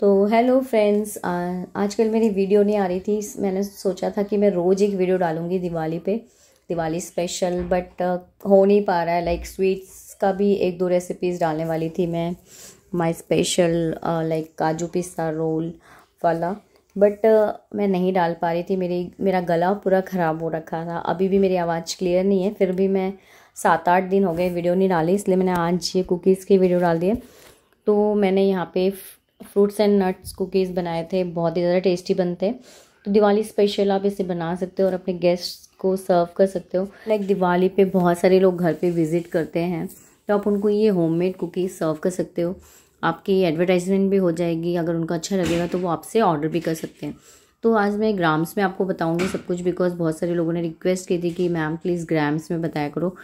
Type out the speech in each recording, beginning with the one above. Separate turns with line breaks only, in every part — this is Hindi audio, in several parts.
तो हेलो फ्रेंड्स आजकल मेरी वीडियो नहीं आ रही थी। मैंने सोचा था कि मैं रोज़ एक वीडियो डालूँगी दिवाली पे दिवाली स्पेशल बट हो नहीं पा रहा है। लाइक स्वीट्स का भी एक दो रेसिपीज़ डालने वाली थी मैं। माय स्पेशल लाइक काजू पिस्ता रोल वाला। बट uh, मैं नहीं डाल पा रही थी। मेरी मेरा गला पूरा ख़राब हो रखा था। अभी भी मेरी आवाज़ क्लियर नहीं है फिर भी मैं सात आठ दिन हो गए वीडियो नहीं डाली इसलिए मैंने आज ये कुकीज़ की वीडियो डाल दी तो मैंने यहाँ पे फ्रूट्स एंड नट्स कुकीज़ बनाए थे, बहुत ही ज़्यादा टेस्टी बनते। हैं तो दिवाली स्पेशल आप इसे बना सकते हो और अपने गेस्ट को सर्व कर सकते हो। लाइक दिवाली पे बहुत सारे लोग घर पे विज़िट करते हैं तो आप उनको ये होममेड कुकीज़ सर्व कर सकते हो। आपकी एडवर्टाइजमेंट भी हो जाएगी, अगर उनको अच्छा लगेगा तो वो आपसे ऑर्डर भी कर सकते हैं। तो आज मैं ग्राम्स में आपको बताऊँगी सब कुछ बिकॉज़ बहुत सारे लोगों ने रिक्वेस्ट की थी कि, मैम प्लीज़ ग्राम्स में बताया करो।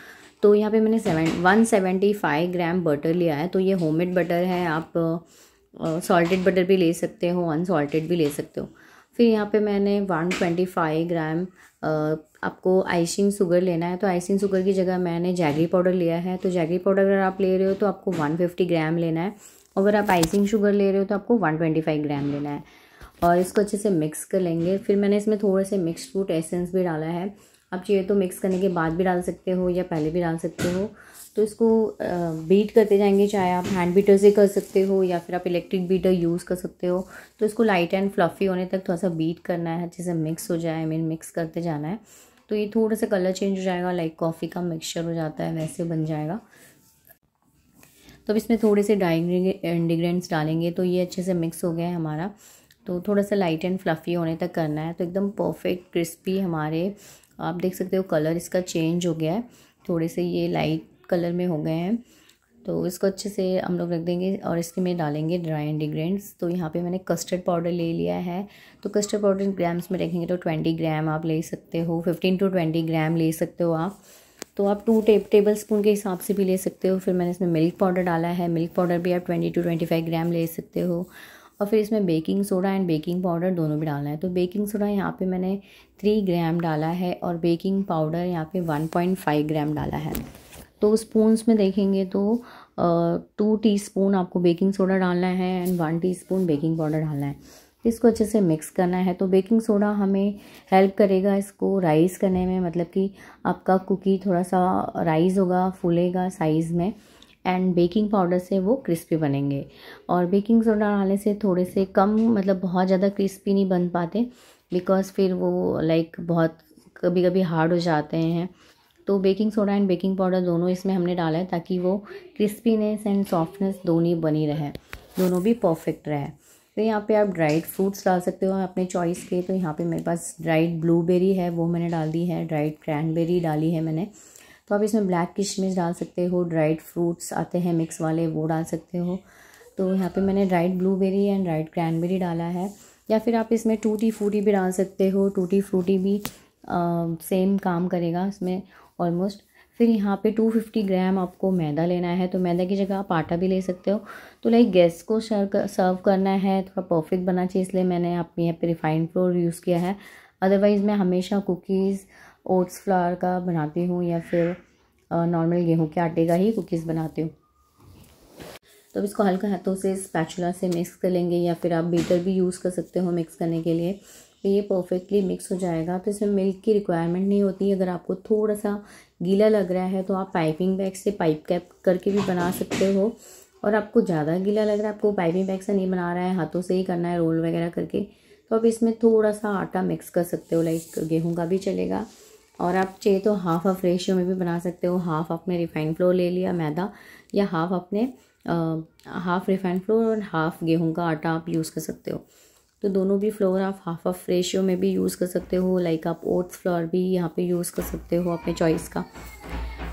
तो यहाँ पे मैंने seven one seventy five gram butter लिया है। तो ये होममेड बटर है, आप सॉल्टेड बटर भी ले सकते हो अनसॉल्टेड भी ले सकते हो। फिर यहाँ पे मैंने वन ट्वेंटी फाइव ग्राम आपको आइसिंग शुगर लेना है। तो आइसिंग शुगर की जगह मैंने जैगरी पाउडर लिया है। तो जैगरी पाउडर अगर आप ले रहे हो तो आपको वन फिफ्टी ग्राम लेना है। अगर आप आइसिंग शुगर ले रहे हो तो आपको वन ट्वेंटी फाइव ग्राम लेना है। और इसको अच्छे से मिक्स कर लेंगे। फिर मैंने इसमें थोड़े से मिक्स फ्रूट एसेंस भी डाला है। आप चाहिए तो मिक्स करने के बाद भी डाल सकते हो या पहले भी डाल सकते हो। तो इसको बीट करते जाएँगे, चाहे आप हैंड बीटर से कर सकते हो या फिर आप इलेक्ट्रिक बीटर यूज़ कर सकते हो। तो इसको लाइट एंड फ्लफ़ी होने तक थोड़ा सा बीट करना है, अच्छे से मिक्स हो जाए आई मीन मिक्स करते जाना है। तो ये थोड़ा सा कलर चेंज हो जाएगा लाइक कॉफ़ी का मिक्सचर हो जाता है, वैसे बन जाएगा। तो अब इसमें थोड़े से ड्राई इंग्रीडियंट्स डालेंगे तो ये अच्छे से मिक्स हो गया है हमारा। तो थोड़ा सा लाइट एंड फ्लफ़ी होने तक करना है तो एकदम परफेक्ट क्रिस्पी हमारे, आप देख सकते हो कलर इसका चेंज हो गया है। थोड़े से ये लाइट कलर में हो गए हैं। तो इसको अच्छे से हम लोग रख देंगे और इसके में डालेंगे ड्राई इंग्रीडियंट्स तो यहाँ पे मैंने कस्टर्ड पाउडर ले लिया है। तो कस्टर्ड पाउडर ग्राम्स में रखेंगे तो ट्वेंटी ग्राम आप ले सकते हो फिफ्टीन टू ट्वेंटी ग्राम ले सकते हो आप। तो आप टू टे, टेबल स्पून के हिसाब से भी ले सकते हो। फिर मैंने इसमें मिल्क पाउडर डाला है। मिल्क पाउडर भी आप twenty two twenty five gram ले सकते हो। और फिर इसमें baking soda and baking powder दोनों भी डालना है। तो बेकिंग सोडा यहाँ पे मैंने थ्री ग्राम डाला है और बेकिंग पाउडर यहाँ पे वन पॉइंट फाइव ग्राम डाला है। तो स्पून्स में देखेंगे तो टू टीस्पून आपको बेकिंग सोडा डालना है and one teaspoon baking powder डालना है। इसको अच्छे से मिक्स करना है। तो बेकिंग सोडा हमें हेल्प करेगा इसको राइस करने में मतलब कि आपका कुकी थोड़ा सा राइस होगा, फूलेगा साइज़ में एंड बेकिंग पाउडर से वो क्रिस्पी बनेंगे। और बेकिंग सोडा डालने से थोड़े से कम मतलब बहुत ज़्यादा क्रिस्पी नहीं बन पाते बिकॉज़ फिर वो लाइक बहुत कभी कभी हार्ड हो जाते हैं। तो baking soda and baking powder दोनों इसमें हमने डाला है ताकि वो क्रिस्पीनेस एंड सॉफ्टनेस दोनों बनी रहे दोनों भी परफेक्ट रहे। तो यहाँ पे आप ड्राइड फ्रूट्स डाल सकते हो अपने चॉइस के। तो यहाँ पे मेरे पास ड्राइड ब्लूबेरी है वो मैंने डाल दी है ड्राइड क्रैनबेरी डाली है मैंने। तो आप इसमें ब्लैक किशमिश डाल सकते हो ड्राइड फ्रूट्स आते हैं मिक्स वाले वो डाल सकते हो। तो यहाँ पे मैंने dried blueberry and dried cranberry डाला है। या फिर आप इसमें टूटी फ्रूटी भी डाल सकते हो टूटी फ्रूटी भी आ, सेम काम करेगा। इसमें ऑलमोस्ट फिर यहाँ पे 250 ग्राम आपको मैदा लेना है तो मैदा की जगह आप आटा भी ले सकते हो। तो लाइक गैस को सर्व करना है, थोड़ा परफेक्ट बना चाहिए, इसलिए मैंने अपने यहाँ पे रिफाइंड फ्लोर यूज़ किया है। अदरवाइज़ मैं हमेशा कुकीज़ ओट्स फ्लावर का बनाती हूँ, या फिर नॉर्मल गेहूँ के आटे का ही कुकीज़ बनाती हूँ। तो अब इसको हल्का हाथों से स्पैचुला से मिक्स कर लेंगे, या फिर आप बीटर भी यूज़ कर सकते हो मिक्स करने के लिए। ये परफेक्टली मिक्स हो जाएगा। तो इसमें मिल्क की रिक्वायरमेंट नहीं होती। अगर आपको थोड़ा सा गीला लग रहा है तो आप पाइपिंग बैग से पाइप कैप करके भी बना सकते हो। और आपको ज़्यादा गीला लग रहा है, आपको पाइपिंग बैग से नहीं बना रहा है, हाथों से ही करना है रोल वगैरह करके तो आप इसमें थोड़ा सा आटा मिक्स कर सकते हो लाइक गेहूँ का भी चलेगा। और आप चाहिए तो हाफ़ ऑफ़ रेशियो में भी बना सकते हो। हाफ़ आपने रिफाइंड फ्लोर ले लिया, मैदा, या हाफ़ अपने हाफ़ रिफाइंड फ्लोर और हाफ़ गेहूँ का आटा आप यूज़ कर सकते हो। तो दोनों भी फ्लोर आप हाफ़ ऑफ़ रेशियो में भी यूज़ कर सकते हो लाइक आप ओट्स फ्लोर भी यहाँ पे यूज़ कर सकते हो अपने चॉइस का।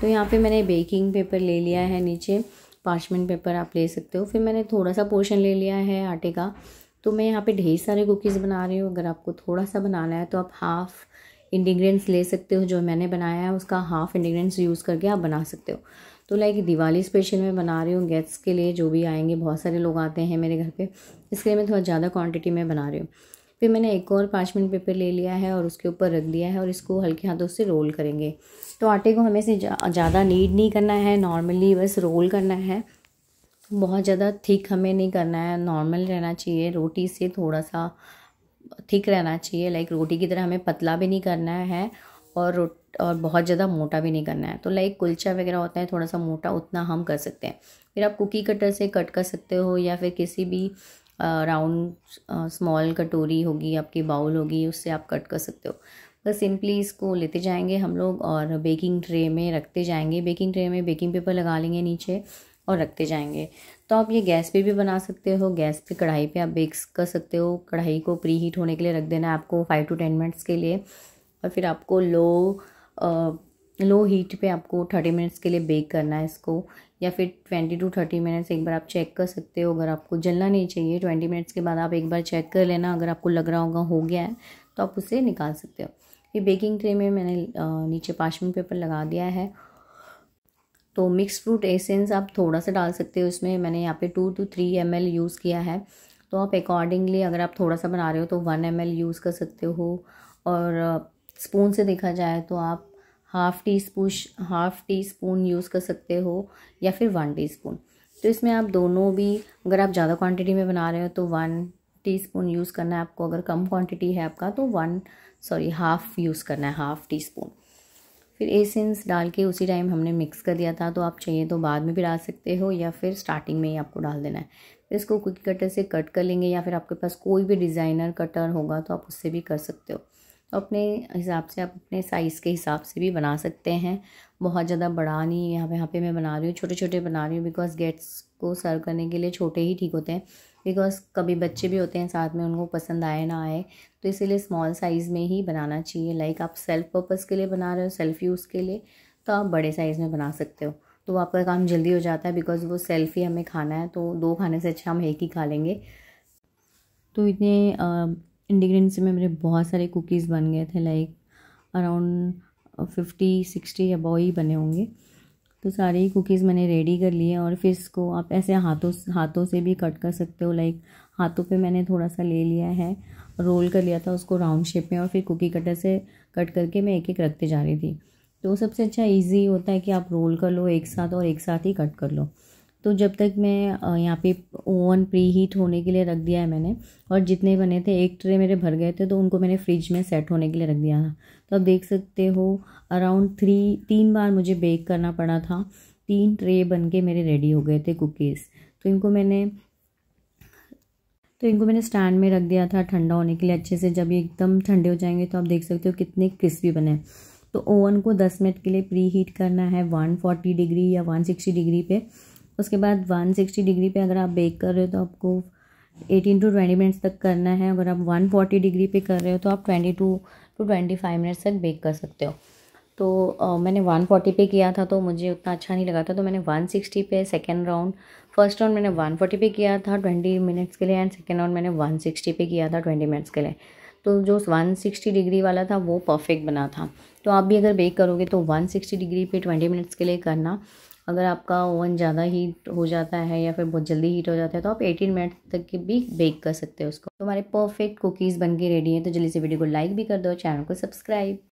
तो यहाँ पे मैंने बेकिंग पेपर ले लिया है नीचे पार्चमेंट पेपर आप ले सकते हो। फिर मैंने थोड़ा सा पोर्शन ले लिया है आटे का। तो मैं यहाँ पे ढेर सारे कुकीज़ बना रही हूँ, अगर आपको थोड़ा सा बनाना है तो आप हाफ़ इंग्रेडिएंट्स ले सकते हो, जो मैंने बनाया है, उसका हाफ़ इंग्रेडिएंट्स यूज़ करके आप बना सकते हो। तो लाइक दिवाली स्पेशल में बना रही हूँ गेट्स के लिए, जो भी आएँगे, बहुत सारे लोग आते हैं मेरे घर पे, इसके लिए मैं थोड़ा ज़्यादा क्वांटिटी में बना रही हूँ। फिर मैंने एक और पाँच मिनट पेपर ले लिया है और उसके ऊपर रख दिया है और इसको हल्के हाथों से रोल करेंगे। तो आटे को हमें से ज़्यादा नीड नहीं करना है नॉर्मली बस रोल करना है। बहुत ज़्यादा थिक हमें नहीं करना है नॉर्मल रहना चाहिए, रोटी से थोड़ा सा थिक रहना चाहिए लाइक रोटी की तरह हमें पतला भी नहीं करना है और और बहुत ज़्यादा मोटा भी नहीं करना है। तो लाइक कुलचा वगैरह होता है, थोड़ा सा मोटा उतना हम कर सकते हैं। फिर आप कुकी कटर से कट कर सकते हो या फिर किसी भी राउंड स्मॉल कटोरी होगी, आपकी बाउल होगी, उससे आप कट कर सकते हो। बस सिंपली इसको लेते जाएँगे हम लोग और बेकिंग ट्रे में रखते जाएँगे। बेकिंग ट्रे में बेकिंग पेपर लगा लेंगे नीचे और रखते जाएँगे। तो आप ये गैस पे भी बना सकते हो, गैस पे कढ़ाई पे आप बेक कर सकते हो। कढ़ाई को प्री हीट होने के लिए रख देना है आपको फाइव टू टेन मिनट्स के लिए। और फिर आपको लो लो हीट पे आपको थर्टी मिनट्स के लिए बेक करना है इसको, या फिर ट्वेंटी टू थर्टी मिनट्स एक बार आप चेक कर सकते हो। अगर आपको जलना नहीं चाहिए, ट्वेंटी मिनट्स के बाद आप एक बार चेक कर लेना, अगर आपको लग रहा होगा हो गया है तो आप उसे निकाल सकते हो। फिर बेकिंग ट्रे में मैंने नीचे पाशमिन पेपर लगा दिया है। तो मिक्स फ्रूट एसेंस आप थोड़ा सा डाल सकते हो इसमें। मैंने यहाँ पे two two three M use किया है। तो आप अकॉर्डिंगली अगर आप थोड़ा सा बना रहे हो तो वन एम यूज़ कर सकते हो। और स्पून से देखा जाए तो आप half teaspoon half teaspoon use कर सकते हो या फिर वन टी स्पून तो इसमें आप दोनों भी, अगर आप ज़्यादा क्वांटिटी में बना रहे हो तो वन टी स्पून यूज़ करना है आपको, अगर कम क्वांटिटी है आपका तो वन सॉरी हाफ़ यूज़ करना है हाफ़ टी स्पून फिर एसेंस डाल के उसी टाइम हमने मिक्स कर दिया था तो आप चाहिए तो बाद में भी डाल सकते हो या फिर स्टार्टिंग में ही आपको डाल देना है. फिर इसको कुकी कटर से कट कर लेंगे या फिर आपके पास कोई भी डिज़ाइनर कटर होगा तो आप उससे भी कर सकते हो. अपने हिसाब से आप अपने साइज़ के हिसाब से भी बना सकते हैं। बहुत ज़्यादा बड़ा नहीं यहाँ पे यहाँ पे मैं बना रही हूँ छोटे छोटे बना रही हूँ बिकॉज़ गेट्स को सर्व करने के लिए छोटे ही ठीक होते हैं। बिकॉज़ कभी बच्चे भी होते हैं साथ में, उनको पसंद आए ना आए तो इसीलिए स्मॉल साइज़ में ही बनाना चाहिए। लाइक आप सेल्फ पर्पज़ के लिए बना रहे हो सेल्फ़ यूज़ के लिए तो आप बड़े साइज़ में बना सकते हो। तो आपका काम जल्दी हो जाता है बिकॉज़ वो सेल्फ ही हमें खाना है तो दो खाने से अच्छा हम एक ही खा लेंगे। तो इतने इंग्रेडिएंट्स में मेरे बहुत सारे कुकीज़ बन गए थे like around fifty sixty above ही बने होंगे। तो सारे कुकीज़ मैंने रेडी कर लिए और फिर इसको आप ऐसे हाथों हाथों से भी कट कर सकते हो। लाइक हाथों पे मैंने थोड़ा सा ले लिया है रोल कर लिया था उसको राउंड शेप में और फिर कुकी कटर से कट करके मैं एक एक रखते जा रही थी। तो सबसे अच्छा ईजी होता है कि आप रोल कर लो एक साथ और एक साथ ही कट कर लो। तो जब तक मैं यहाँ पे ओवन प्री हीट होने के लिए रख दिया है मैंने, और जितने बने थे, एक ट्रे मेरे भर गए थे तो उनको मैंने फ्रिज में सेट होने के लिए रख दिया था। तो आप देख सकते हो, अराउंड थ्री, तीन बार मुझे बेक करना पड़ा था। तीन ट्रे बन के मेरे रेडी हो गए थे कुकीज़। तो इनको मैंने तो इनको मैंने स्टैंड में रख दिया था ठंडा होने के लिए अच्छे से। जब ये एकदम ठंडे हो जाएँगे तो आप देख सकते हो कितने क्रिस्पी बने। तो ओवन को 10 मिनट के लिए प्री हीट करना है 140 डिग्री या 160 डिग्री पे। उसके बाद 160 डिग्री पे अगर आप बेक कर रहे हो तो आपको 18 टू 20 मिनट्स तक करना है। अगर आप 140 डिग्री पे कर रहे हो तो आप 22 टू 25 मिनट्स तक बेक कर सकते हो। तो आ, मैंने 140 पे किया था तो मुझे उतना अच्छा नहीं लगा था तो मैंने 160 पे सेकेंड राउंड फ़र्स्ट राउंड मैंने 140 पे किया था 20 मिनट्स के लिए एंड सेकेंड राउंड मैंने 160 पे किया था 20 मिनट्स के लिए। तो जो 160 डिग्री वाला था वो परफेक्ट बना था। तो आप भी अगर बेक करोगे तो 160 डिग्री पे 20 मिनट्स के लिए करना। अगर आपका ओवन ज़्यादा हीट हो जाता है या फिर बहुत जल्दी हीट हो जाता है तो आप 18 मिनट तक की भी बेक कर सकते हो उसको। तो हमारे परफेक्ट कुकीज़ बन के रेडी हैं तो जल्दी से वीडियो को लाइक भी कर दो चैनल को सब्सक्राइब